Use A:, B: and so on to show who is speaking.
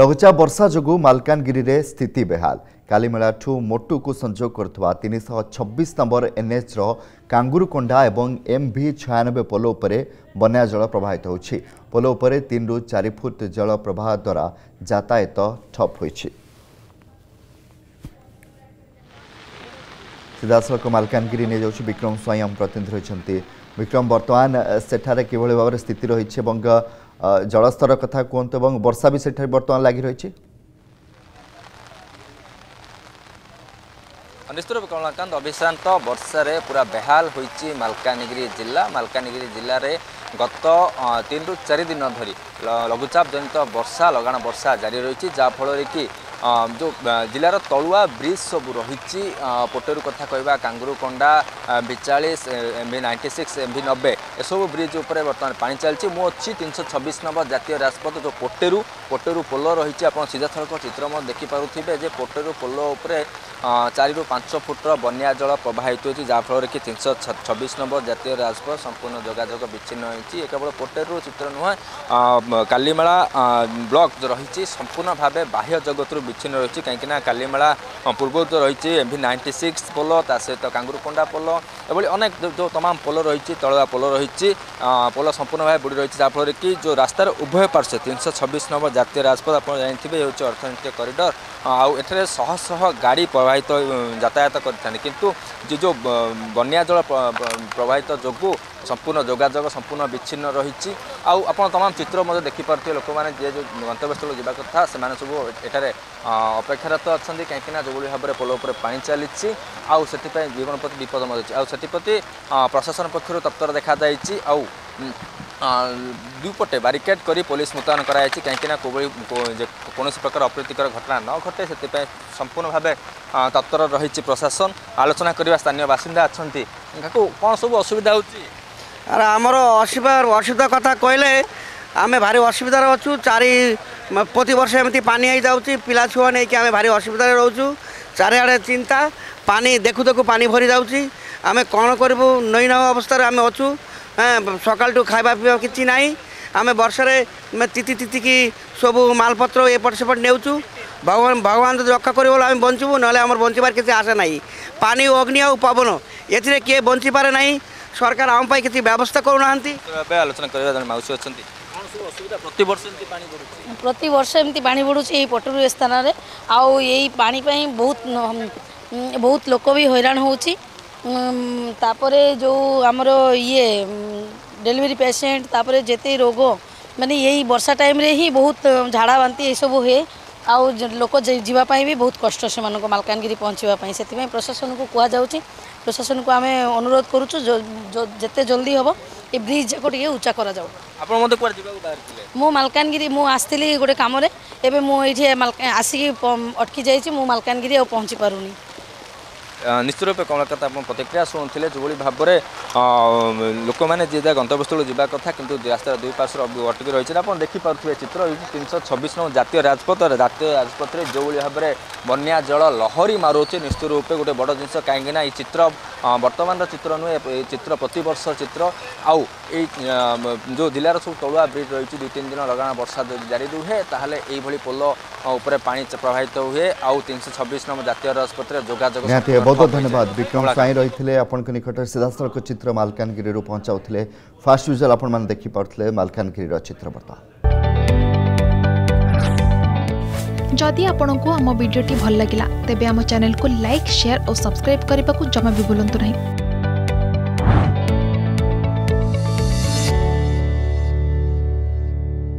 A: ଲଘୁଚାପ ବର୍ଷା ଯୋଗୁଁ ମାଲକାନଗିରିରେ ସ୍ଥିତି ବେହାଲ କାଲିମେଳାଠୁ ମୋଟୁକୁ ସଂଯୋଗ କରୁଥିବା ତିନିଶହ ଛବିଶ ନମ୍ବର ଏନ୍ଏଚ୍ର କାଙ୍ଗୁରୁକୋଣ୍ଡା ଏବଂ ଏମ୍ ଭି ଛୟାନବେ ପୋଲ ଉପରେ ବନ୍ୟା ଜଳ ପ୍ରବାହିତ ହେଉଛି ପୋଲ ଉପରେ ତିନିରୁ ଚାରି ଫୁଟ ଜଳ ପ୍ରବାହ ଦ୍ୱାରା ଯାତାୟାତ ଠପ୍ ହୋଇଛି ସିଧାସଳଖ ମାଲକାନଗିରି ନିଆଯାଉଛି ବିକ୍ରମ ସ୍ୱୟଂ ପ୍ରତିନିଧି ରହିଛନ୍ତି ବିକ୍ରମ ବର୍ତ୍ତମାନ ସେଠାରେ କିଭଳି ଭାବରେ ସ୍ଥିତି ରହିଛି ଏବଂ ଜଳସ୍ତର କଥା କୁହନ୍ତୁ ଏବଂ ବର୍ଷା ବି ସେଠାରେ ବର୍ତ୍ତମାନ ଲାଗି ରହିଛି
B: ନିଶ୍ଚିତ ରୂପେ କମଳାକାନ୍ତ ଅଭିଶ୍ରାନ୍ତ ବର୍ଷାରେ ପୁରା ବେହାଲ ହୋଇଛି ମାଲକାନଗିରି ଜିଲ୍ଲା ମାଲକାନଗିରି ଜିଲ୍ଲାରେ ଗତ ତିନିରୁ ଚାରି ଦିନ ଧରି ଲଘୁଚାପ ଜନିତ ବର୍ଷା ଲଗାଣ ବର୍ଷା ଜାରି ରହିଛି ଯାହାଫଳରେ କି जो जिलार तलुआ ब्रिज सब रही पोटेरू कथा कहवा कांगुरुकोंडा विचालीस एम भि नाइंटी सिक्स एम भि नब्बे एसबू ब्रिज उपर बर्तमान पा चलती मु अच्छी तीन सौ छब्बीस नंबर जातीय राजपथ जो पोटेरू पोटेरू पोल रही आप सीधासख चित्र देखिपुथे जे पोटेरू पोल उपर চারু পাঁচ ফুটর বন্যা জল প্রবাহিত হয়েছে যাফলের কি তিনশো ছবিশ নম্বর জাতীয় রাজপথ সম্পূর্ণ যোগাযোগ বিচ্ছিন্ন হয়েছে এ কেবল পোর্টেলর চিত্র নুহে কালিমেলা ব্লক রয়েছে সম্পূর্ণ ভাবে বাহ্য জগতর বিচ্ছিন্ন রয়েছে কিনা কালিমেলা পূর্বর তো রয়েছে এমভি নাইনটি সিক্স পোল তা সহিত কাঙ্গুরকোন্ডা পোল এভাবে অনেক যে তমাম পোল রয়েছে তলদা পোল রয়েছে পোল সম্পূর্ণ ভাবে বুড়ি রয়েছে যাফলে কি যে রাস্তার উভয় পার্শ্বে তিনশো ছবিশ নম্বর জাতীয় রাজপথ আপনার জানিথে হচ্ছে অর্থনৈতিক করিডর ଆଉ ଏଠାରେ ଶହ ଶହ ଗାଡ଼ି ପ୍ରବାହିତ ଯାତାୟାତ କରିଥାନ୍ତି କିନ୍ତୁ ଯେ ଯେଉଁ ବନ୍ୟା ଜଳ ପ୍ରବାହିତ ଯୋଗୁଁ ସମ୍ପୂର୍ଣ୍ଣ ଯୋଗାଯୋଗ ସମ୍ପୂର୍ଣ୍ଣ ବିଚ୍ଛିନ୍ନ ରହିଛି ଆଉ ଆପଣ ତମାମ ଚିତ୍ର ମଧ୍ୟ ଦେଖିପାରୁଥିବେ ଲୋକମାନେ ଯିଏ ଯେଉଁ ଗନ୍ତବ୍ୟସ୍ଥଳକୁ ଯିବା କଥା ସେମାନେ ସବୁ ଏଠାରେ ଅପେକ୍ଷାରତ ଅଛନ୍ତି କାହିଁକିନା ଯେଉଁଭଳି ଭାବରେ ପୋଲ ଉପରେ ପାଣି ଚାଲିଛି ଆଉ ସେଥିପାଇଁ ଜୀବନ ପ୍ରତି ବିପଦ ମଧ୍ୟ ଅଛି ଆଉ ସେଥିପ୍ରତି ପ୍ରଶାସନ ପକ୍ଷରୁ ତତ୍ପର ଦେଖାଯାଇଛି ଆଉ দুইপটে ব্যারিকেড করে পুলিশ মোতায়ন করা হয়েছে কিনা কোভাবে কোণী প্রকার অপ্রীতিকর ঘটনা ন ঘটে সে সম্পূর্ণভাবে তৎপর রয়েছে প্রশাসন আলোচনা করা স্থানীয় বাসিন্দা অনেক কাকু কম সব অসুবিধা হচ্ছে
C: আর আমার অসুবিধা অসুবিধা কথা কহলে আমি ভারি অসুবিধার অছু চারি প্রতি বর্ষ এমনি পানি হয়ে যাচ্ছি পিলা ছুয়া নেই আমি ভারি অসুবিধার রোচু চারিআড়ে চিন্তা পানি দেখু দেখু পানি ভরি যাচ্ছি আমি কম করবু নৈন অবস্থায় আমি অছু ସକାଳଠୁ ଖାଇବା ପିଇବା କିଛି ନାହିଁ ଆମେ ବର୍ଷରେ ତିତି ତିତିକି ସବୁ ମାଲପତ୍ର ଏପଟ ସେପଟ ନେଉଛୁ ଭଗବାନ ଭଗବାନ ଯଦି ରକ୍ଷା କରିବ ବୋଲେ ଆମେ ବଞ୍ଚିବୁ ନହେଲେ ଆମର ବଞ୍ଚିବାର କିଛି ଆଶା ନାହିଁ ପାଣି ଅଗ୍ନି ଆଉ ପବନ ଏଥିରେ କିଏ ବଞ୍ଚିପାରେ ନାହିଁ ସରକାର ଆମ ପାଇଁ କିଛି ବ୍ୟବସ୍ଥା କରୁନାହାନ୍ତି
B: ଆଲୋଚନା କରିବା ଜଣେ ମାଉସୀ ଅଛନ୍ତି ପ୍ରତିବର୍ଷ ଏମିତି ପାଣି ବଢ଼ୁଛି
D: ଏଇ ପଟରୁ ଏ ସ୍ଥାନରେ ଆଉ ଏଇ ପାଣି ପାଇଁ ବହୁତ ବହୁତ ଲୋକ ବି ହଇରାଣ ହେଉଛି ତାପରେ ଯେଉଁ ଆମର ଇଏ ଡେଲିଭରି ପେସେଣ୍ଟ ତାପରେ ଯେତେ ରୋଗ ମାନେ ଏଇ ବର୍ଷା ଟାଇମ୍ରେ ହିଁ ବହୁତ ଝାଡ଼ା ବାନ୍ତି ଏସବୁ ହୁଏ ଆଉ ଲୋକ ଯିବା ପାଇଁ ବି ବହୁତ କଷ୍ଟ ସେମାନଙ୍କୁ ମାଲକାନଗିରି ପହଞ୍ଚିବା ପାଇଁ ସେଥିପାଇଁ ପ୍ରଶାସନକୁ କୁହାଯାଉଛି ପ୍ରଶାସନକୁ ଆମେ ଅନୁରୋଧ କରୁଛୁ ଯେତେ ଜଲ୍ଦି ହେବ ଏ ବ୍ରିଜ୍ ଯାକ ଟିକେ ଉଚ୍ଚା କରାଯାଉ
B: ଆପଣ ମୋତେ କୁଆଡ଼େ ଯିବାକୁ ବାହାରିଥିଲେ
D: ମୁଁ ମାଲକାନଗିରି ମୁଁ ଆସିଥିଲି ଗୋଟେ କାମରେ ଏବେ ମୁଁ ଏଇଠି ଆସିକି ଅଟକି ଯାଇଛି ମୁଁ ମାଲକାନଗିରି ଆଉ ପହଞ୍ଚି ପାରୁନି
B: ନିଶ୍ଚିତ ରୂପେ କମଳକାତା ଆପଣ ପ୍ରତିକ୍ରିୟା ଶୁଣୁଥିଲେ ଯେଉଁଭଳି ଭାବରେ ଲୋକମାନେ ଯିଏ ଯାହା ଗନ୍ତବ୍ୟସ୍ଥଳକୁ ଯିବା କଥା କିନ୍ତୁ ରାସ୍ତାର ଦୁଇ ପାର୍ଶ୍ୱରେ ଅଟକି ରହିଛନ୍ତି ଆପଣ ଦେଖିପାରୁଥିବେ ଚିତ୍ର ଏଇ ତିନିଶହ ଛବିଶ ନମ୍ବର ଜାତୀୟ ରାଜପଥ ଜାତୀୟ ରାଜପଥରେ ଯେଉଁଭଳି ଭାବରେ ବନ୍ୟା ଜଳ ଲହରୀ ମାରୁଛି ନିଶ୍ଚିତ ରୂପେ ଗୋଟେ ବଡ଼ ଜିନିଷ କାହିଁକିନା ଏଇ ଚିତ୍ର ବର୍ତ୍ତମାନର ଚିତ୍ର ନୁହେଁ ଏଇ ଚିତ୍ର ପ୍ରତିବର୍ଷ ଚିତ୍ର ଆଉ ଏଇ ଯେଉଁ ଜିଲ୍ଲାର ସବୁ ତଳୁଆ ବ୍ରିଜ୍ ରହିଛି ଦୁଇ ତିନି ଦିନ ଲଗାଣ ବର୍ଷା ଯଦି ଜାରି ରୁହେ ତାହେଲେ ଏଇଭଳି ପୋଲ ଉପରେ ପାଣି ପ୍ରବାହିତ ହୁଏ ଆଉ ତିନିଶହ ଛବିଶ ନମ୍ବର ଜାତୀୟ ରାଜପଥରେ ଯୋଗାଯୋଗ আপো
A: ধন্যবাদ
B: বিক্রম ফাই
A: রই থলে
B: আপনক
A: নিকট সরদস্তর ক চিত্র মালকানগিরি পহচাউ থলে ফার্স্ট ভিজুয়াল আপন মান দেখি পারতেলে মালকানগিরি ৰ
E: চিত্রবৰ্তা যদি আপনক আমা ভিডিওটি ভাল লাগিলা তেবে আমা চ্যানেল কো লাইক শেয়ার অ সাবস্ক্রাইব কৰিবাকু জমা বি বুলন্ত নহয়